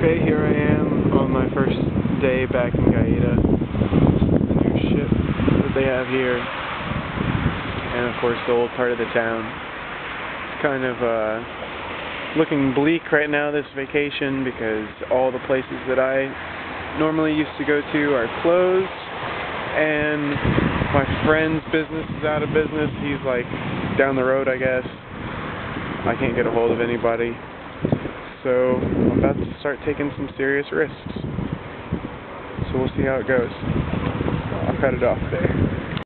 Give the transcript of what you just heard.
Okay, here I am on my first day back in Gaeta. The new ship that they have here. And of course the old part of the town. It's kind of uh, looking bleak right now this vacation because all the places that I normally used to go to are closed. And my friend's business is out of business. He's like down the road, I guess. I can't get a hold of anybody. So I'm about to start taking some serious risks. So we'll see how it goes. I'll cut it off there.